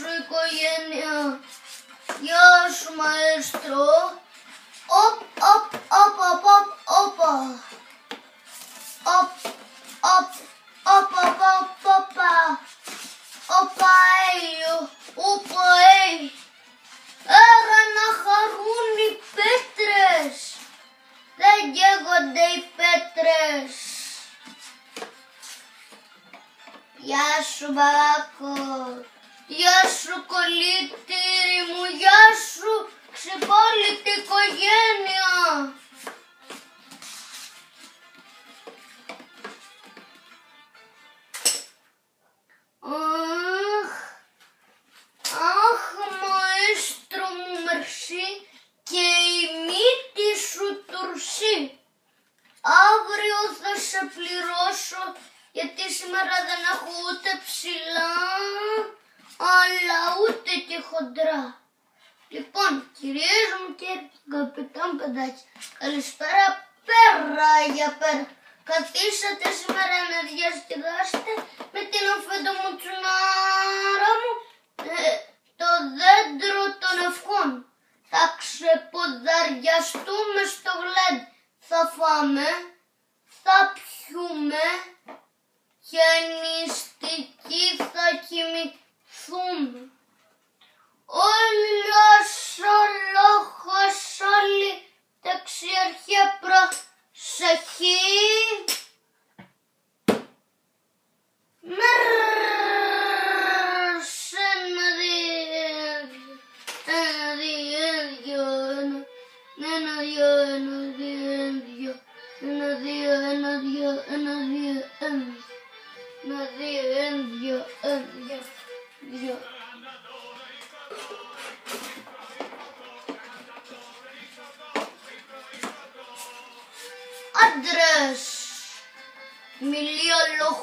soy Coyenia. Dios, maestro.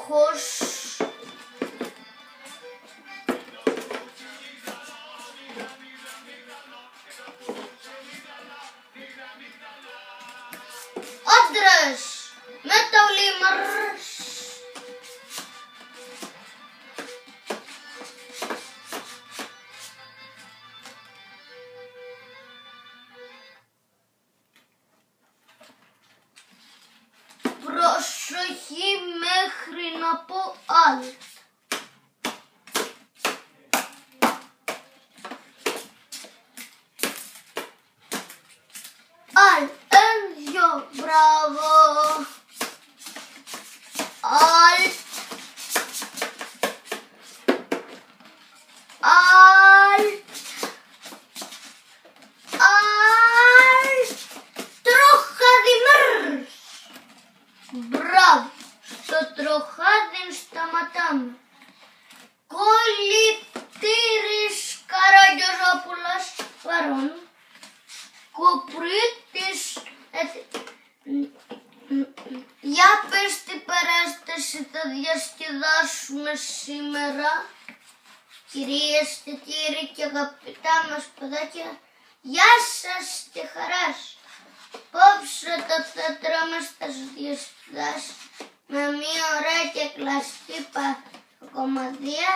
roxo. Papo On. Στο τροχάδι σταματάμε. Κολλητήρης Καραγιοζόπουλας παρόν. Κοπρίτης ε, Για πες τι παράσταση θα διασκεδάσουμε σήμερα. Κυρίες και κύριοι και αγαπητά μας παιδάκια, γεια σας και χαράς σας. Απόψε το θέατρο μας θα σας διασκεδάσει με μια ωραία και κλασική πα- κομμωδία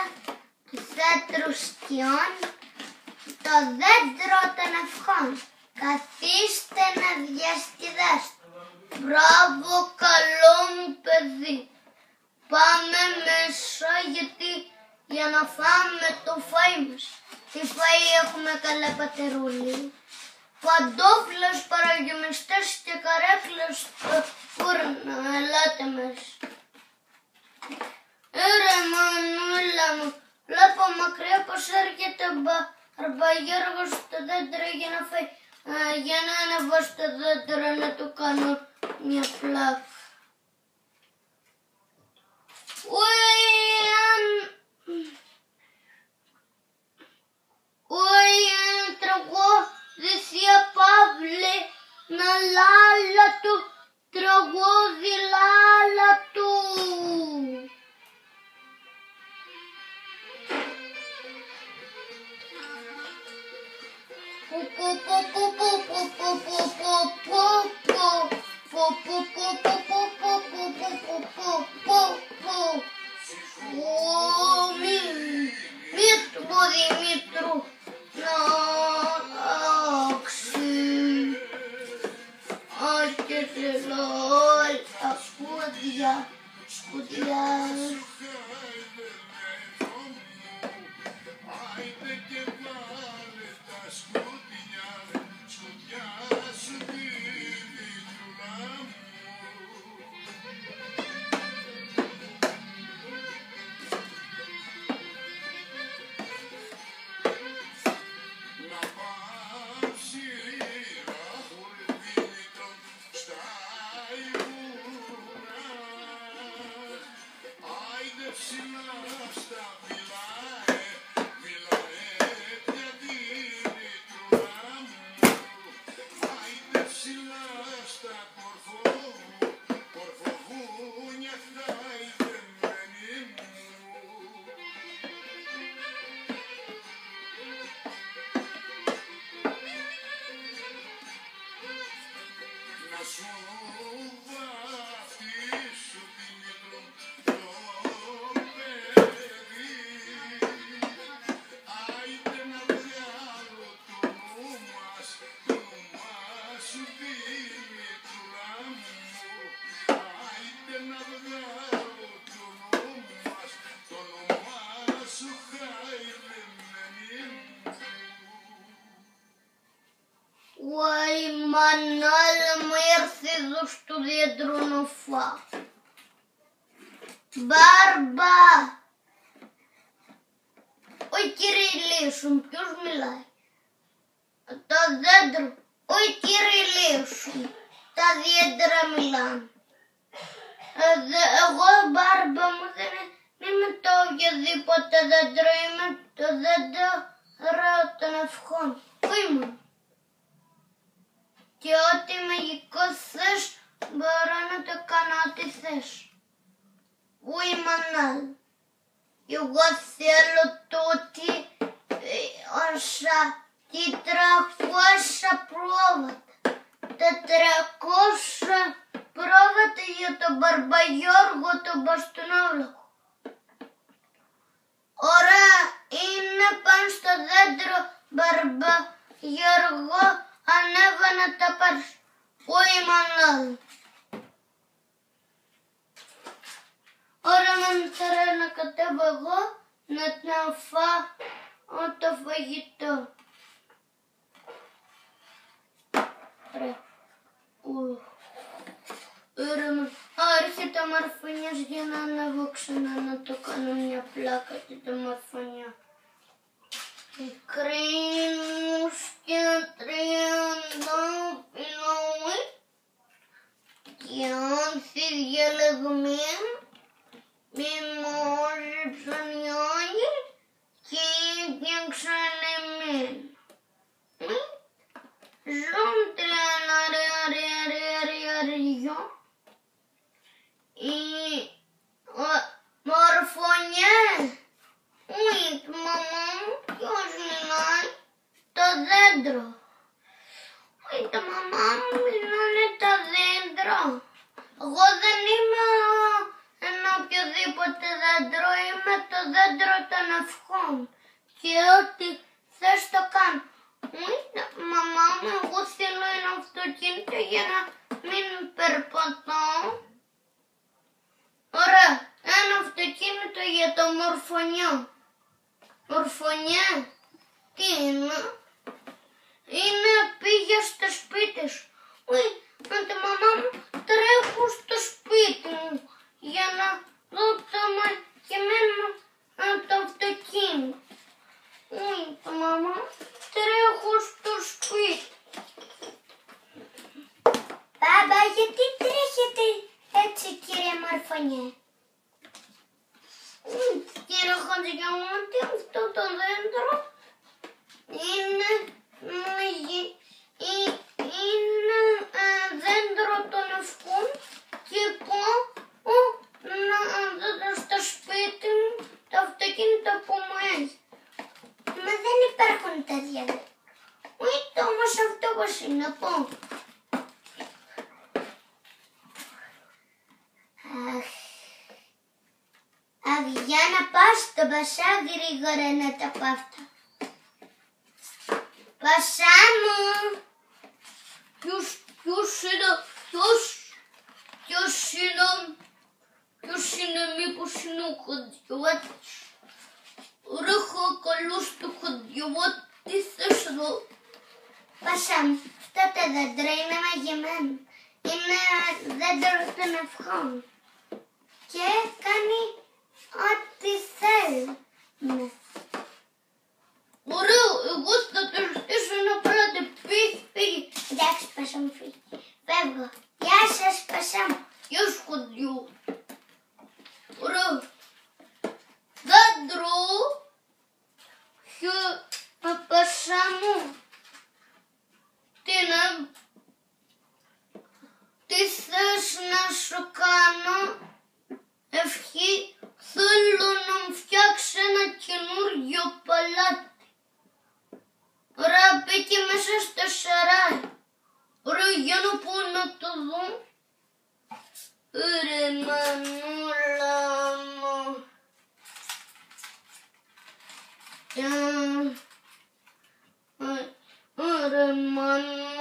του θέατρου σκιών το δέντρο των ευχών. Καθίστε να διασκεδάσετε. Μπράβο καλό μου παιδί. Πάμε μέσα γιατί για να φάμε το φαΐ μας. Τι φαΐ έχουμε καλά πατερούλι. Παντόφλες, παραγεμιστές και καρέκλες στο φούρνο. Ελάτε μέσα. Έρε μανούλα μου, βλέπω μακριά πως έρχεται ο Μπαρμπαγέργος στο δέντρο για να φάει. Α, για να ανεβώ στο δέντρο να του κάνω μια πλάκα. Ουίαν... Ουίαν τραγούδι θεία Παύλη, να λάλα του, Dragozilala Good Kutia. to δέντρο να φάω. Μπάρμπα! Ο Κυριλίσουν, ποιος μιλάει; Τα δέντρα, ο Κυριλίσουν, τα δέντρα μιλάνε. Ε, δε- Εγώ μπάρμπα μου δεν δεν είμαι το οποιοδήποτε δέντρο, είμαι το δέντρο των ευχών. Πού ήμουν. Και ό,τι μαγικό θες μπορώ мислиш. Уймана. Его село тути онша. Ти е, тракоша провод. Та тракоша провод ее то барбайор гото баштуновлок. Ора инна паншта дедро барба йорго аневана тапар уйманал. Е Амтара на катабаго на тнафа от афагита. Архита морфония ждена на вокшина, на тока на меня плакать, это морфония. Крымушки тренда пиновы, киан силья лагмен, με μόριψαν οι άλλοι και έπιαξαν εμέν. Ζουν τριάντα ρε ρε ρε ρε ρε γιο. Η ο- μορφωνιές Ουι, μαμά μου, ποιος μιλάει, το δέντρο. Ουι, τα μαμά μου μιλάνε τα δέντρα. Εγώ δεν είμαι ένα οποιοδήποτε δέντρο, είμαι το δέντρο των ευχών. Και ό,τι θες το κάνω. Ουι, τα- μαμά μου, εγώ θέλω ένα αυτοκίνητο για να μην περπατάω. Ωραία, ένα αυτοκίνητο για το μορφωνιό. Μορφωνιά, τι είναι; Είναι πήγε στο σπίτι σου. Ουι, με τη ವರ್ಷ ಗಿರಿಗೊರನ ತಪಾರ್ಥ Pasha, Samu, you you should you you should you should me push no good what. 我哥 yo no puedo no todo hermano la hermano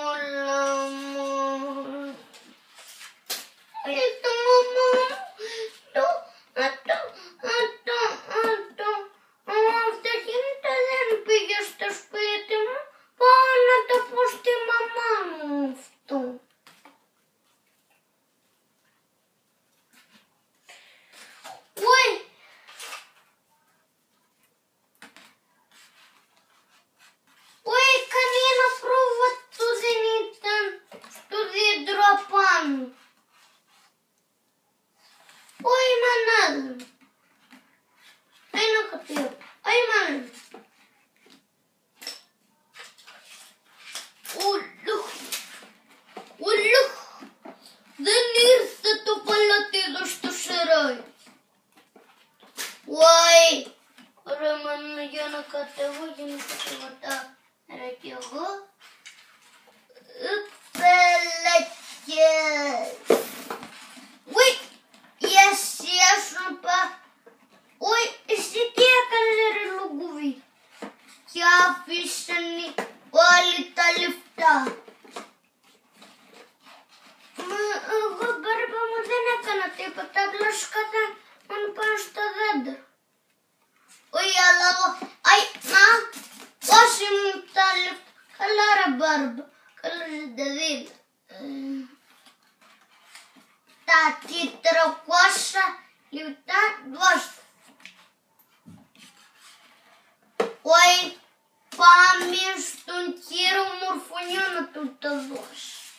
Então, tá tudo nós.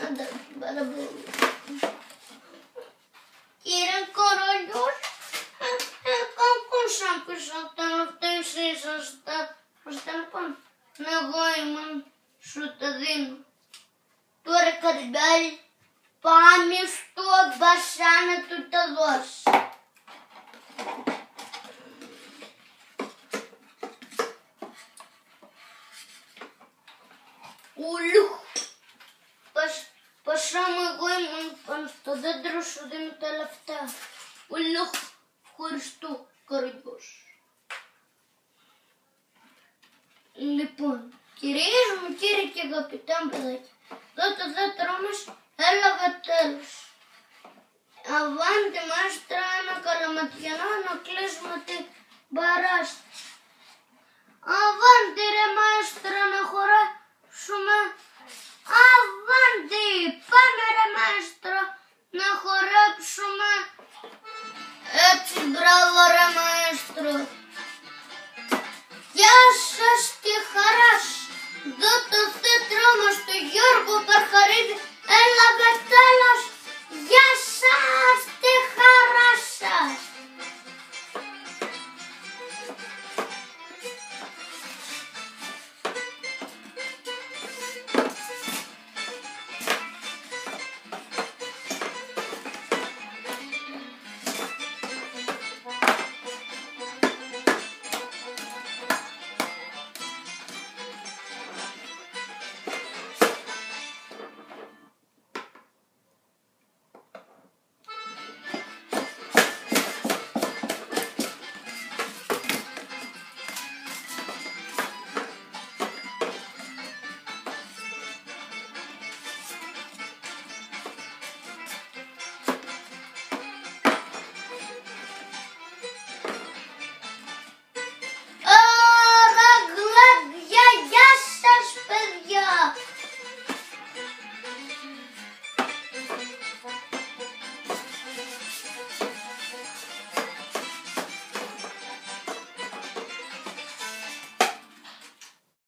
Anda, para Tira corolhos. Conchão, conchão, tá, tem só está, está pão. Negói, mano, chutadinho. Tua carregai, Para mim, estou a baixar na tuta doce. Ολίχ, πασά μου εγώ ήμουν πάνω στο δέντρο σου δίνω τα λεφτά. Ουλού. Χωριστού, κρυμπός. Λοιπόν, κυρίες μου, κύριε και αγαπητά μου παιδάκια, εδώ το δέντρο μας έλαβε τέλος. Αβάντη μάστρα ένα καλαματιανό να κλείσουμε την παράσταση. Αβάντη ρε μάστρα να χωράει